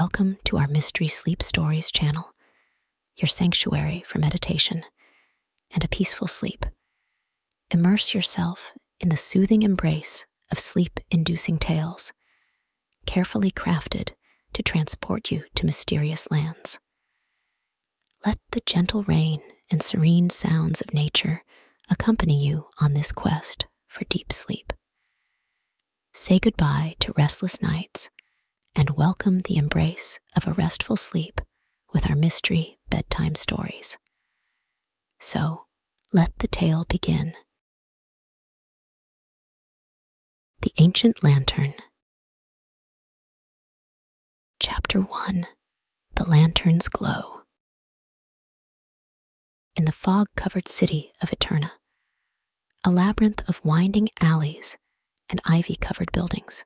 Welcome to our Mystery Sleep Stories channel, your sanctuary for meditation and a peaceful sleep. Immerse yourself in the soothing embrace of sleep inducing tales, carefully crafted to transport you to mysterious lands. Let the gentle rain and serene sounds of nature accompany you on this quest for deep sleep. Say goodbye to restless nights and welcome the embrace of a restful sleep with our mystery bedtime stories. So, let the tale begin. The Ancient Lantern. Chapter 1 The Lantern's Glow. In the fog covered city of Aeterna, a labyrinth of winding alleys and ivy covered buildings,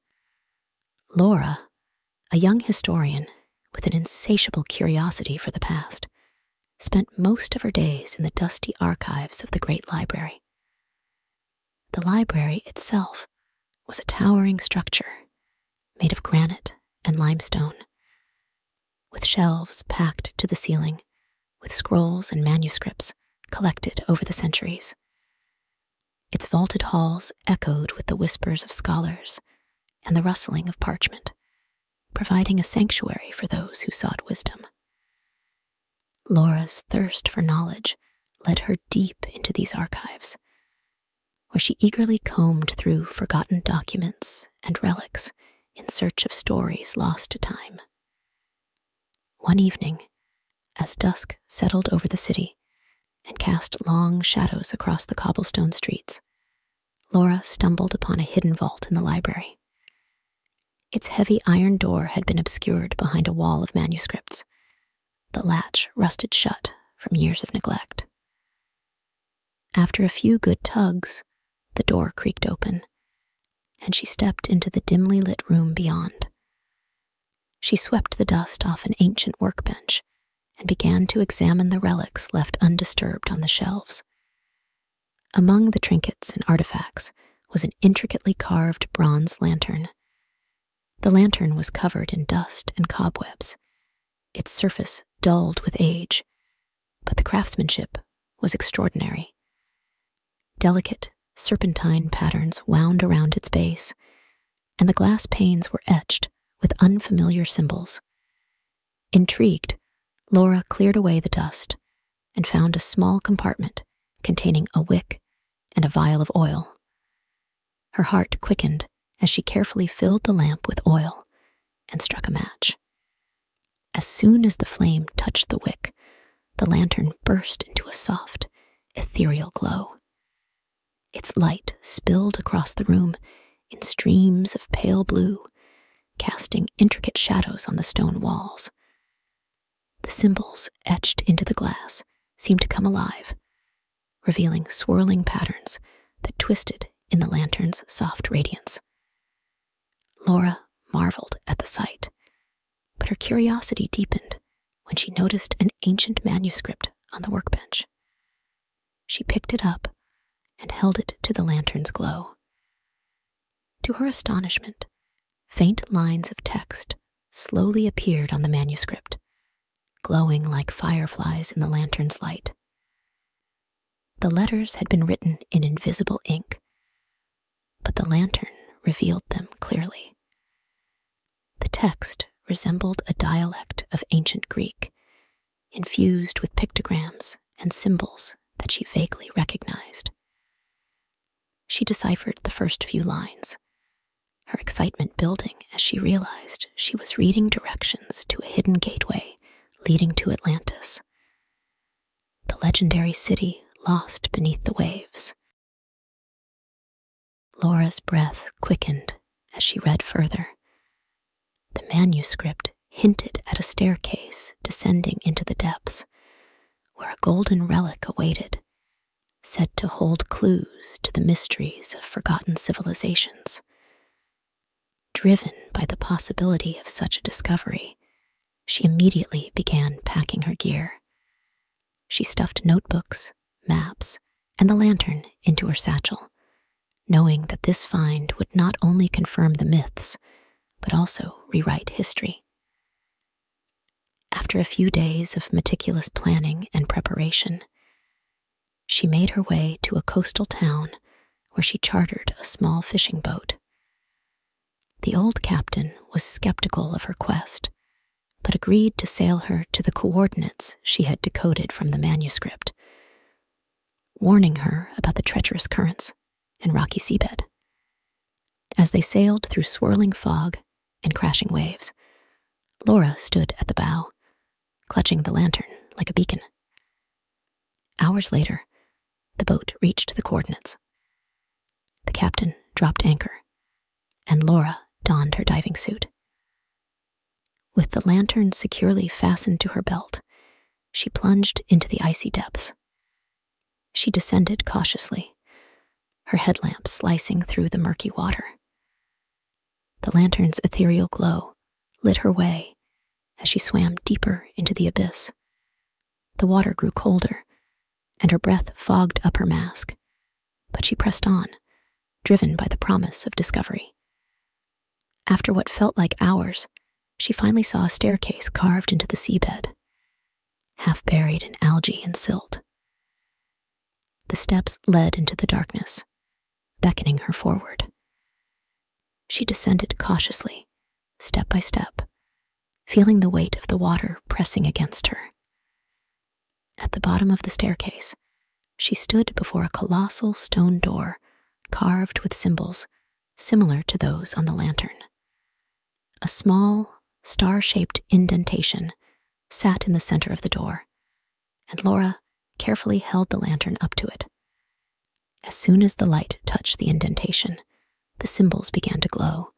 Lora a young historian with an insatiable curiosity for the past, spent most of her days in the dusty archives of the great library. The library itself was a towering structure made of granite and limestone, with shelves packed to the ceiling with scrolls and manuscripts collected over the centuries. Its vaulted halls echoed with the whispers of scholars and the rustling of parchment providing a sanctuary for those who sought wisdom. Lora's thirst for knowledge led her deep into these archives, where she eagerly combed through forgotten documents and relics in search of stories lost to time. One evening, as dusk settled over the city and cast long shadows across the cobblestone streets, Lora stumbled upon a hidden vault in the library. Its heavy iron door had been obscured behind a wall of manuscripts, the latch rusted shut from years of neglect. After a few good tugs, the door creaked open, and she stepped into the dimly lit room beyond. She swept the dust off an ancient workbench and began to examine the relics left undisturbed on the shelves. Among the trinkets and artifacts was an intricately carved bronze lantern the lantern was covered in dust and cobwebs, its surface dulled with age, but the craftsmanship was extraordinary. Delicate serpentine patterns wound around its base, and the glass panes were etched with unfamiliar symbols. Intrigued, Lora cleared away the dust and found a small compartment containing a wick and a vial of oil. Her heart quickened as she carefully filled the lamp with oil and struck a match. As soon as the flame touched the wick, the lantern burst into a soft, ethereal glow. Its light spilled across the room in streams of pale blue, casting intricate shadows on the stone walls. The symbols etched into the glass seemed to come alive, revealing swirling patterns that twisted in the lantern's soft radiance. Lora marveled at the sight, but her curiosity deepened when she noticed an ancient manuscript on the workbench. She picked it up and held it to the lantern's glow. To her astonishment, faint lines of text slowly appeared on the manuscript, glowing like fireflies in the lantern's light. The letters had been written in invisible ink, but the lantern revealed them clearly. The text resembled a dialect of ancient Greek, infused with pictograms and symbols that she vaguely recognized. She deciphered the first few lines, her excitement building as she realized she was reading directions to a hidden gateway leading to Atlantis, the legendary city lost beneath the waves. Lora's breath quickened as she read further. The manuscript hinted at a staircase descending into the depths, where a golden relic awaited, said to hold clues to the mysteries of forgotten civilizations. Driven by the possibility of such a discovery, she immediately began packing her gear. She stuffed notebooks, maps, and the lantern into her satchel, knowing that this find would not only confirm the myths but also rewrite history. After a few days of meticulous planning and preparation, she made her way to a coastal town where she chartered a small fishing boat. The old captain was skeptical of her quest, but agreed to sail her to the coordinates she had decoded from the manuscript, warning her about the treacherous currents and rocky seabed. As they sailed through swirling fog and crashing waves, Lora stood at the bow, clutching the lantern like a beacon. Hours later, the boat reached the coordinates. The captain dropped anchor, and Lora donned her diving suit. With the lantern securely fastened to her belt, she plunged into the icy depths. She descended cautiously, her headlamp slicing through the murky water. The lantern's ethereal glow lit her way as she swam deeper into the abyss. The water grew colder, and her breath fogged up her mask, but she pressed on, driven by the promise of discovery. After what felt like hours, she finally saw a staircase carved into the seabed, half buried in algae and silt. The steps led into the darkness, beckoning her forward. She descended cautiously, step by step, feeling the weight of the water pressing against her. At the bottom of the staircase, she stood before a colossal stone door carved with symbols similar to those on the lantern. A small, star shaped indentation sat in the center of the door, and Lora carefully held the lantern up to it. As soon as the light touched the indentation, the symbols began to glow,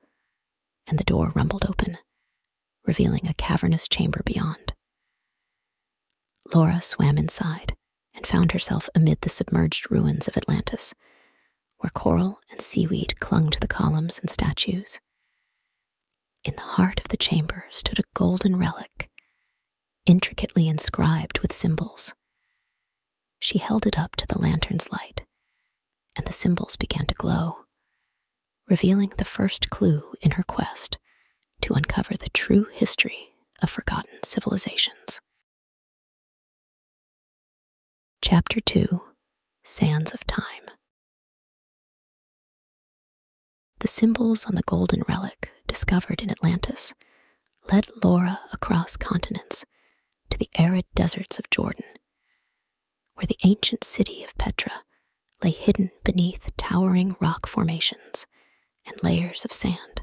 and the door rumbled open, revealing a cavernous chamber beyond. Lora swam inside and found herself amid the submerged ruins of Atlantis, where coral and seaweed clung to the columns and statues. In the heart of the chamber stood a golden relic, intricately inscribed with symbols. She held it up to the lantern's light, and the symbols began to glow, revealing the first clue in her quest to uncover the true history of forgotten civilizations. Chapter 2 Sands of Time The symbols on the golden relic discovered in Atlantis led Lora across continents to the arid deserts of Jordan, where the ancient city of Petra lay hidden beneath towering rock formations and layers of sand.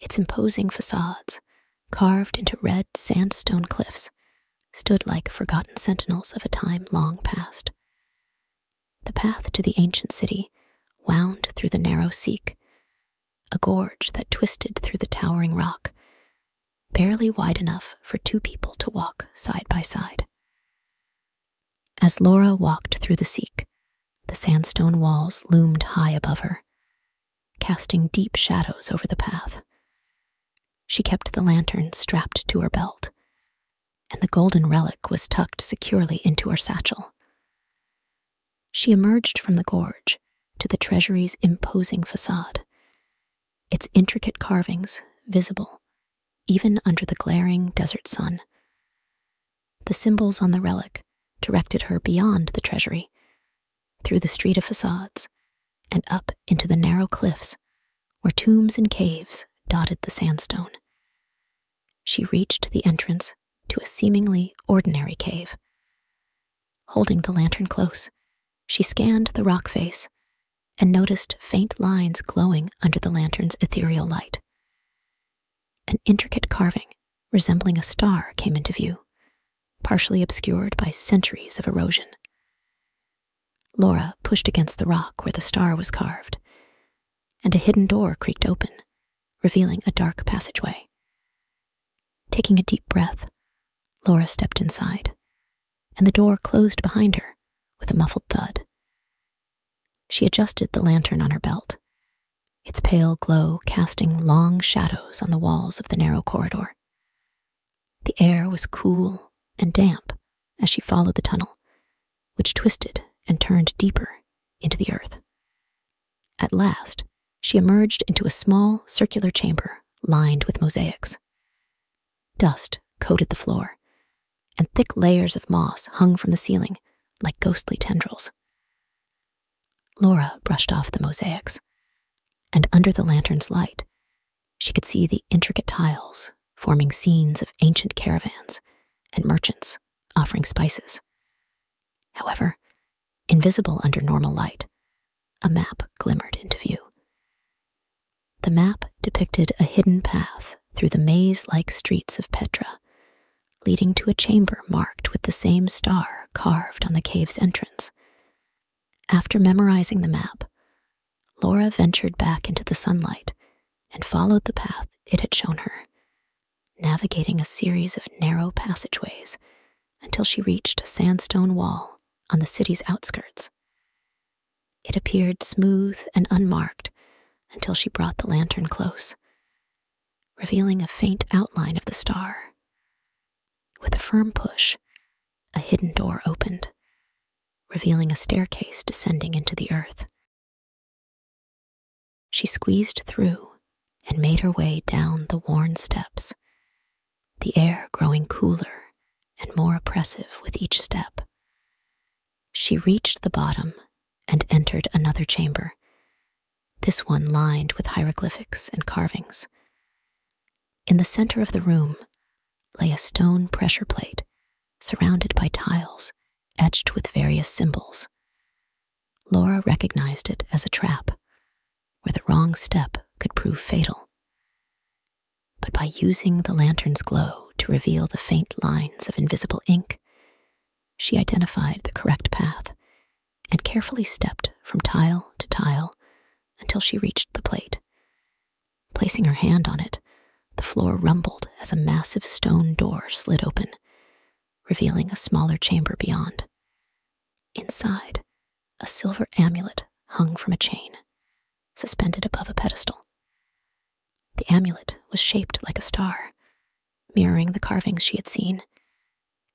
Its imposing facades, carved into red sandstone cliffs, stood like forgotten sentinels of a time long past. The path to the ancient city wound through the narrow Siq, a gorge that twisted through the towering rock, barely wide enough for two people to walk side by side. As Lora walked through the Siq, the sandstone walls loomed high above her, casting deep shadows over the path. She kept the lantern strapped to her belt, and the golden relic was tucked securely into her satchel. She emerged from the gorge to the treasury's imposing facade its intricate carvings visible even under the glaring desert sun. The symbols on the relic directed her beyond the treasury, through the street of facades, and up into the narrow cliffs where tombs and caves dotted the sandstone. She reached the entrance to a seemingly ordinary cave. Holding the lantern close, she scanned the rock face and noticed faint lines glowing under the lantern's ethereal light. An intricate carving resembling a star came into view, partially obscured by centuries of erosion. Lora pushed against the rock where the star was carved, and a hidden door creaked open, revealing a dark passageway. Taking a deep breath, Lora stepped inside, and the door closed behind her with a muffled thud. She adjusted the lantern on her belt, its pale glow casting long shadows on the walls of the narrow corridor. The air was cool and damp as she followed the tunnel, which twisted and turned deeper into the earth. At last, she emerged into a small circular chamber lined with mosaics. Dust coated the floor, and thick layers of moss hung from the ceiling like ghostly tendrils. Lora brushed off the mosaics, and under the lantern's light, she could see the intricate tiles forming scenes of ancient caravans and merchants offering spices. However, invisible under normal light, a map glimmered into view. The map depicted a hidden path through the maze like streets of Petra, leading to a chamber marked with the same star carved on the cave's entrance. After memorizing the map, Lora ventured back into the sunlight and followed the path it had shown her, navigating a series of narrow passageways until she reached a sandstone wall on the city's outskirts. It appeared smooth and unmarked until she brought the lantern close, revealing a faint outline of the star. With a firm push, a hidden door opened, revealing a staircase descending into the earth. She squeezed through and made her way down the worn steps, the air growing cooler and more oppressive with each step. She reached the bottom and entered another chamber, this one lined with hieroglyphics and carvings. In the center of the room lay a stone pressure plate surrounded by tiles etched with various symbols. Lora recognized it as a trap, where the wrong step could prove fatal. But by using the lantern's glow to reveal the faint lines of invisible ink, she identified the correct path and carefully stepped from tile to tile until she reached the plate. Placing her hand on it, the floor rumbled as a massive stone door slid open, revealing a smaller chamber beyond. Inside, a silver amulet hung from a chain, suspended above a pedestal. The amulet was shaped like a star, mirroring the carvings she had seen,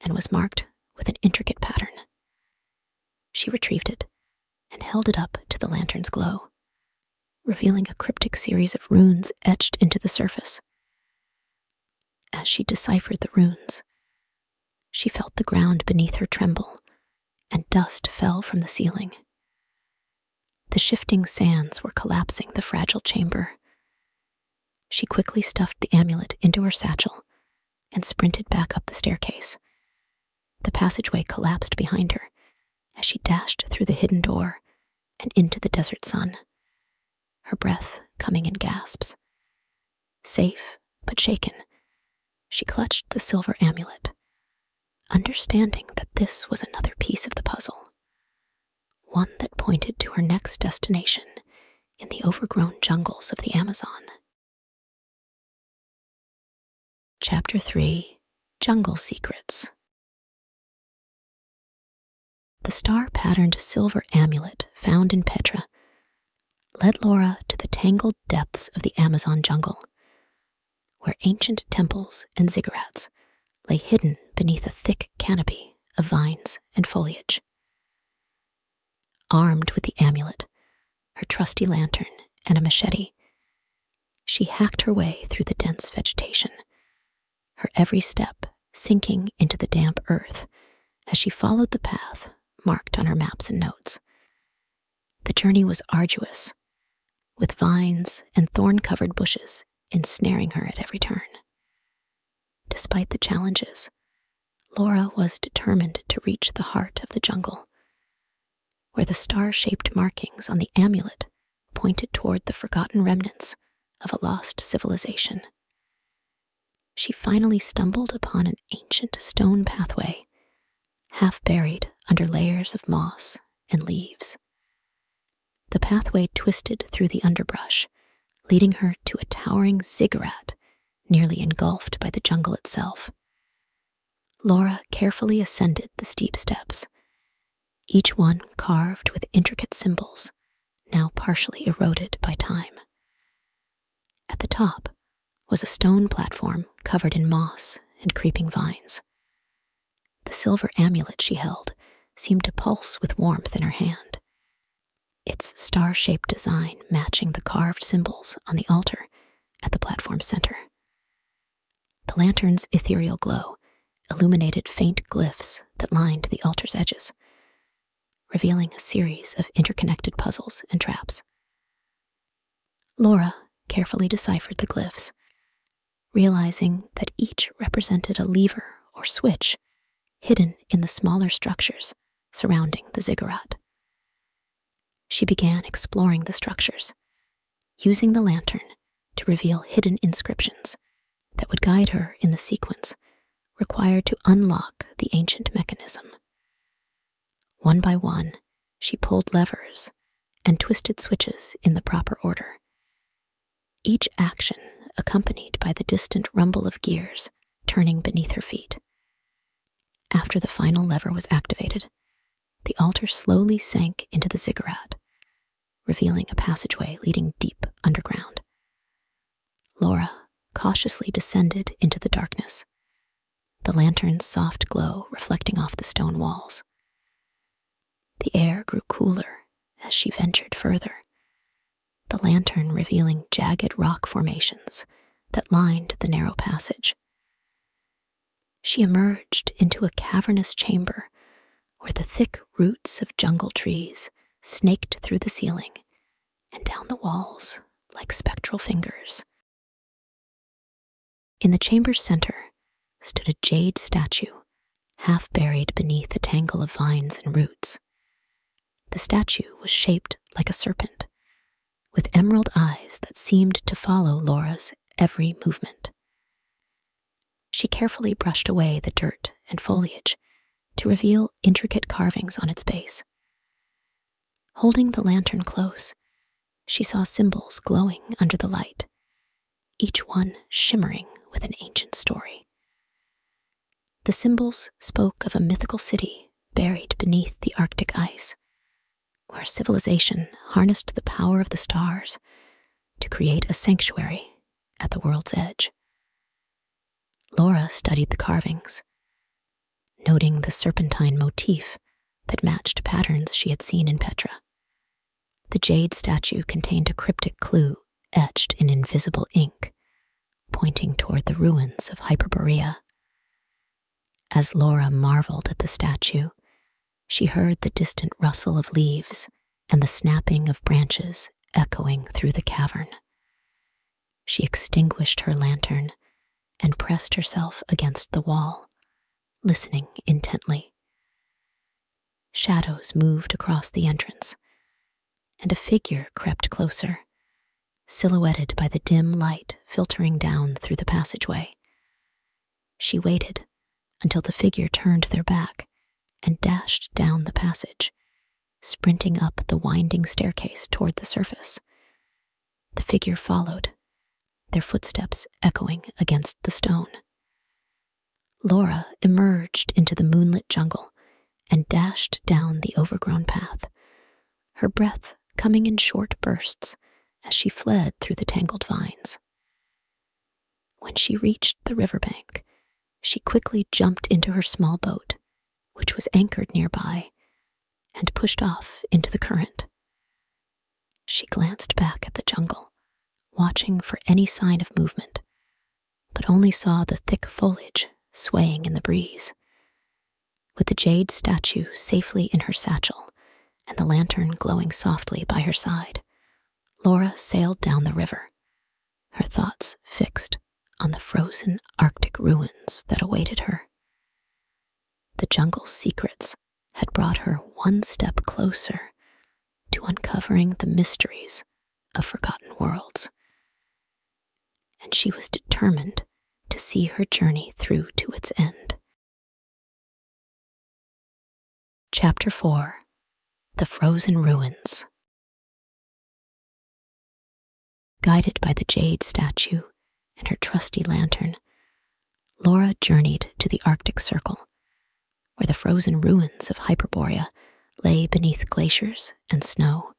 and was marked with an intricate pattern. She retrieved it and held it up to the lantern's glow, revealing a cryptic series of runes etched into the surface. As she deciphered the runes, she felt the ground beneath her tremble, and dust fell from the ceiling. The shifting sands were collapsing the fragile chamber, she quickly stuffed the amulet into her satchel and sprinted back up the staircase. The passageway collapsed behind her as she dashed through the hidden door and into the desert sun, her breath coming in gasps. Safe but shaken, she clutched the silver amulet, understanding that this was another piece of the puzzle, one that pointed to her next destination in the overgrown jungles of the Amazon. Chapter 3 Jungle Secrets The star patterned silver amulet found in Petra led Lora to the tangled depths of the Amazon jungle, where ancient temples and ziggurats lay hidden beneath a thick canopy of vines and foliage. Armed with the amulet, her trusty lantern, and a machete, she hacked her way through the dense vegetation her every step sinking into the damp earth as she followed the path marked on her maps and notes. The journey was arduous, with vines and thorn covered bushes ensnaring her at every turn. Despite the challenges, Lora was determined to reach the heart of the jungle, where the star shaped markings on the amulet pointed toward the forgotten remnants of a lost civilization she finally stumbled upon an ancient stone pathway, half buried under layers of moss and leaves. The pathway twisted through the underbrush, leading her to a towering ziggurat nearly engulfed by the jungle itself. Lora carefully ascended the steep steps, each one carved with intricate symbols, now partially eroded by time. At the top, was a stone platform covered in moss and creeping vines. The silver amulet she held seemed to pulse with warmth in her hand, its star shaped design matching the carved symbols on the altar at the platform's center. The lantern's ethereal glow illuminated faint glyphs that lined the altar's edges, revealing a series of interconnected puzzles and traps. Lora carefully deciphered the glyphs, realizing that each represented a lever or switch hidden in the smaller structures surrounding the ziggurat. She began exploring the structures, using the lantern to reveal hidden inscriptions that would guide her in the sequence required to unlock the ancient mechanism. One by one, she pulled levers and twisted switches in the proper order, each action accompanied by the distant rumble of gears turning beneath her feet. After the final lever was activated, the altar slowly sank into the ziggurat, revealing a passageway leading deep underground. Lora cautiously descended into the darkness, the lantern's soft glow reflecting off the stone walls. The air grew cooler as she ventured further, the lantern revealing jagged rock formations that lined the narrow passage. She emerged into a cavernous chamber where the thick roots of jungle trees snaked through the ceiling and down the walls like spectral fingers. In the chamber's center stood a jade statue, half buried beneath a tangle of vines and roots. The statue was shaped like a serpent, with emerald eyes that seemed to follow Lora's every movement. She carefully brushed away the dirt and foliage to reveal intricate carvings on its base. Holding the lantern close, she saw symbols glowing under the light, each one shimmering with an ancient story. The symbols spoke of a mythical city buried beneath the Arctic ice, where civilization harnessed the power of the stars to create a sanctuary at the world's edge. Lora studied the carvings, noting the serpentine motif that matched patterns she had seen in Petra. The jade statue contained a cryptic clue etched in invisible ink, pointing toward the ruins of Hyperborea. As Lora marveled at the statue, she heard the distant rustle of leaves and the snapping of branches echoing through the cavern. She extinguished her lantern and pressed herself against the wall, listening intently. Shadows moved across the entrance, and a figure crept closer, silhouetted by the dim light filtering down through the passageway. She waited until the figure turned their back and dashed down the passage, sprinting up the winding staircase toward the surface. The figure followed, their footsteps echoing against the stone. Lora emerged into the moonlit jungle and dashed down the overgrown path, her breath coming in short bursts as she fled through the tangled vines. When she reached the riverbank, she quickly jumped into her small boat, which was anchored nearby, and pushed off into the current. She glanced back at the jungle watching for any sign of movement, but only saw the thick foliage swaying in the breeze. With the jade statue safely in her satchel and the lantern glowing softly by her side, Lora sailed down the river, her thoughts fixed on the frozen Arctic ruins that awaited her. The jungle's secrets had brought her one step closer to uncovering the mysteries of forgotten worlds and she was determined to see her journey through to its end. Chapter 4 The Frozen Ruins Guided by the jade statue and her trusty lantern, Lora journeyed to the Arctic Circle, where the frozen ruins of Hyperborea lay beneath glaciers and snow.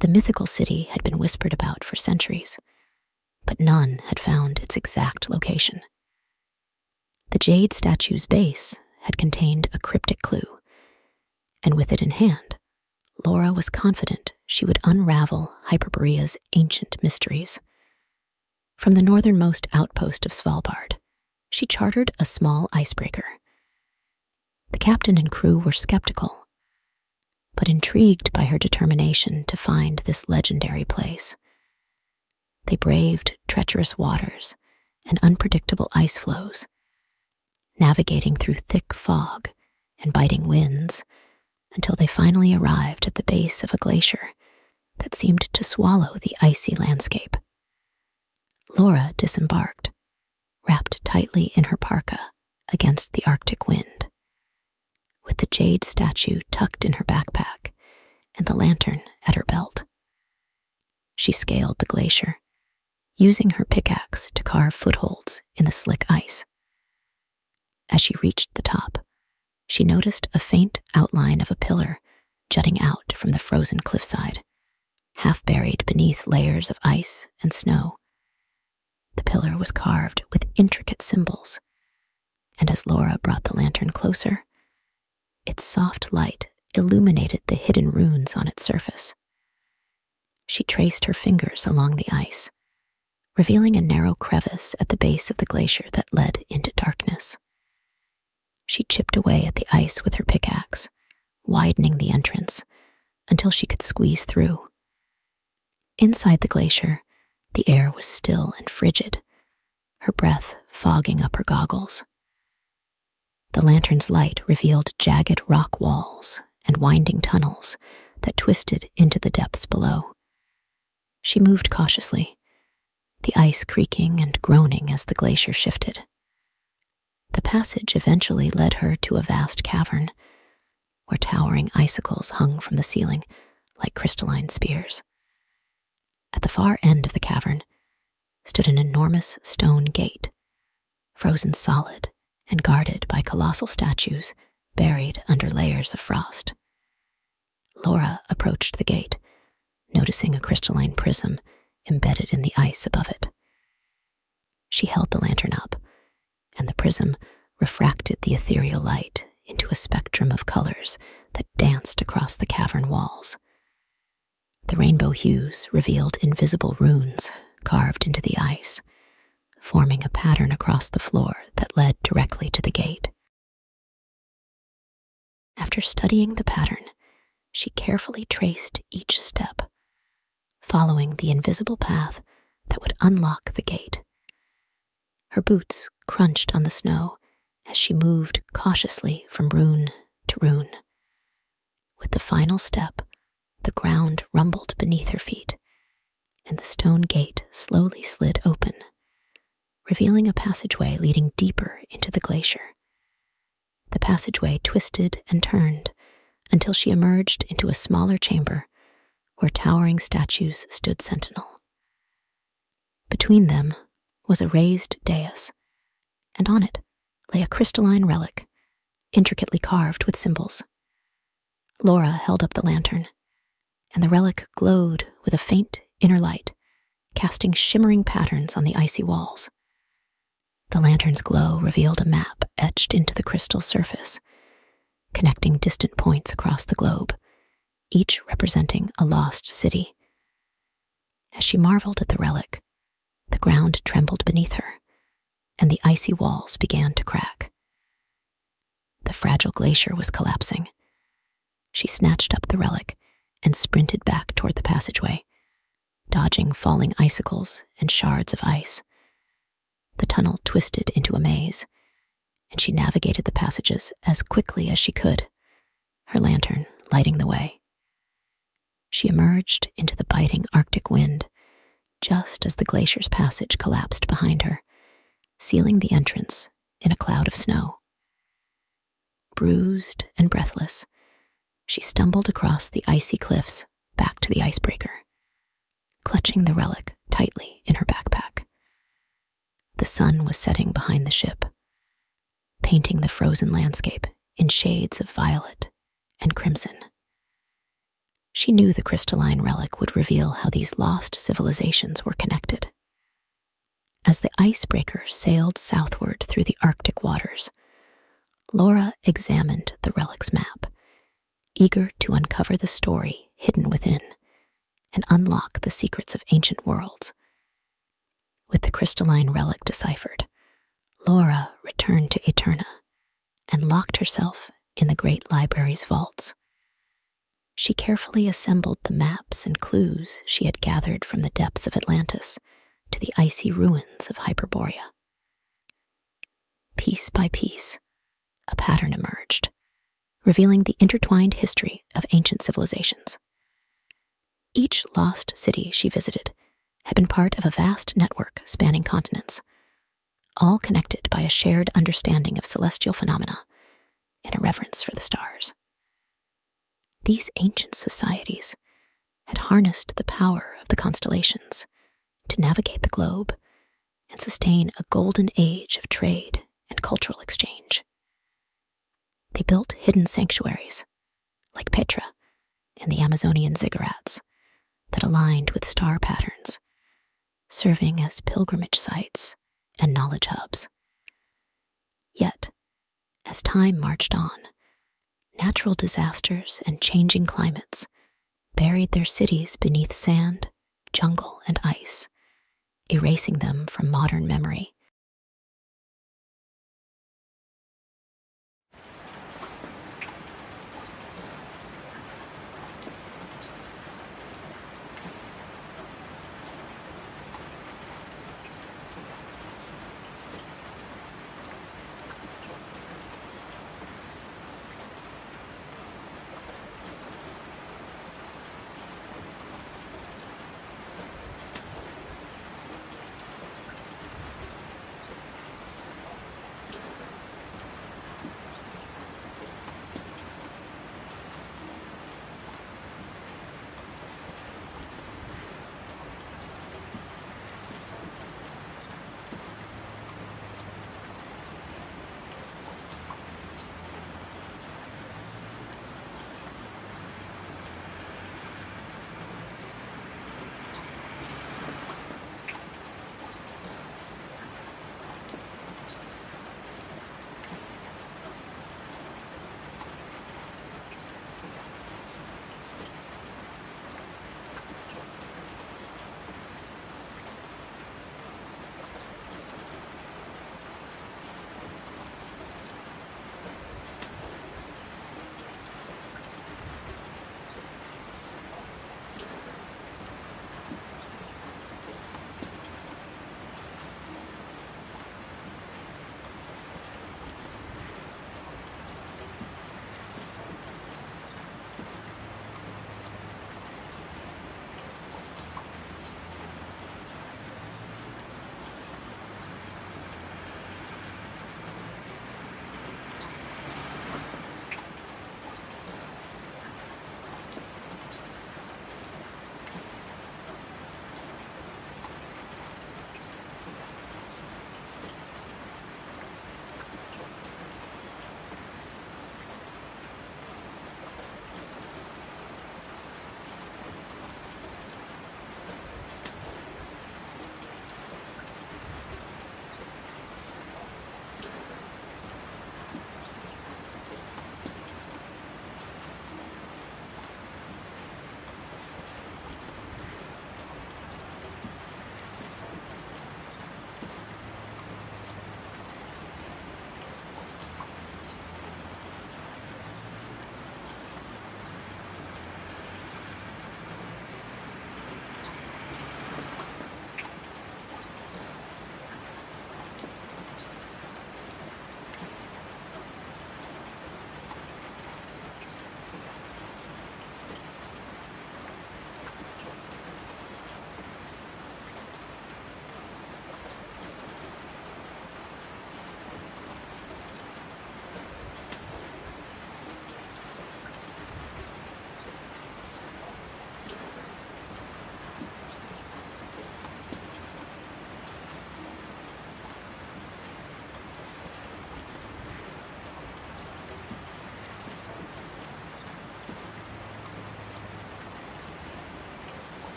The mythical city had been whispered about for centuries but none had found its exact location. The jade statue's base had contained a cryptic clue, and with it in hand, Lora was confident she would unravel Hyperborea's ancient mysteries. From the northernmost outpost of Svalbard, she chartered a small icebreaker. The captain and crew were skeptical, but intrigued by her determination to find this legendary place. They braved treacherous waters and unpredictable ice flows, navigating through thick fog and biting winds until they finally arrived at the base of a glacier that seemed to swallow the icy landscape. Lora disembarked, wrapped tightly in her parka against the Arctic wind. With the jade statue tucked in her backpack and the lantern at her belt, she scaled the glacier, using her pickaxe to carve footholds in the slick ice. As she reached the top, she noticed a faint outline of a pillar jutting out from the frozen cliffside, half buried beneath layers of ice and snow. The pillar was carved with intricate symbols, and as Lora brought the lantern closer, its soft light illuminated the hidden runes on its surface. She traced her fingers along the ice, revealing a narrow crevice at the base of the glacier that led into darkness. She chipped away at the ice with her pickaxe, widening the entrance until she could squeeze through. Inside the glacier, the air was still and frigid, her breath fogging up her goggles. The lantern's light revealed jagged rock walls and winding tunnels that twisted into the depths below. She moved cautiously, the ice creaking and groaning as the glacier shifted. The passage eventually led her to a vast cavern where towering icicles hung from the ceiling like crystalline spears. At the far end of the cavern stood an enormous stone gate, frozen solid and guarded by colossal statues buried under layers of frost. Lora approached the gate, noticing a crystalline prism embedded in the ice above it. She held the lantern up and the prism refracted the ethereal light into a spectrum of colors that danced across the cavern walls. The rainbow hues revealed invisible runes carved into the ice, forming a pattern across the floor that led directly to the gate. After studying the pattern, she carefully traced each step, following the invisible path that would unlock the gate. Her boots crunched on the snow as she moved cautiously from rune to rune. With the final step, the ground rumbled beneath her feet, and the stone gate slowly slid open, revealing a passageway leading deeper into the glacier. The passageway twisted and turned until she emerged into a smaller chamber where towering statues stood sentinel. Between them was a raised dais and on it lay a crystalline relic, intricately carved with symbols. Lora held up the lantern, and the relic glowed with a faint inner light, casting shimmering patterns on the icy walls. The lantern's glow revealed a map etched into the crystal surface, connecting distant points across the globe, each representing a lost city. As she marveled at the relic, the ground trembled beneath her, and the icy walls began to crack. The fragile glacier was collapsing. She snatched up the relic and sprinted back toward the passageway, dodging falling icicles and shards of ice. The tunnel twisted into a maze, and she navigated the passages as quickly as she could, her lantern lighting the way. She emerged into the biting Arctic wind just as the glacier's passage collapsed behind her sealing the entrance in a cloud of snow. Bruised and breathless, she stumbled across the icy cliffs back to the icebreaker, clutching the relic tightly in her backpack. The sun was setting behind the ship, painting the frozen landscape in shades of violet and crimson. She knew the crystalline relic would reveal how these lost civilizations were connected. As the icebreaker sailed southward through the Arctic waters, Lora examined the relic's map, eager to uncover the story hidden within and unlock the secrets of ancient worlds. With the crystalline relic deciphered, Lora returned to Aeterna and locked herself in the great library's vaults. She carefully assembled the maps and clues she had gathered from the depths of Atlantis to the icy ruins of Hyperborea. Piece by piece, a pattern emerged, revealing the intertwined history of ancient civilizations. Each lost city she visited had been part of a vast network spanning continents, all connected by a shared understanding of celestial phenomena and a reverence for the stars. These ancient societies had harnessed the power of the constellations to navigate the globe and sustain a golden age of trade and cultural exchange. They built hidden sanctuaries, like Petra and the Amazonian ziggurats, that aligned with star patterns, serving as pilgrimage sites and knowledge hubs. Yet, as time marched on, natural disasters and changing climates buried their cities beneath sand, jungle, and ice, erasing them from modern memory.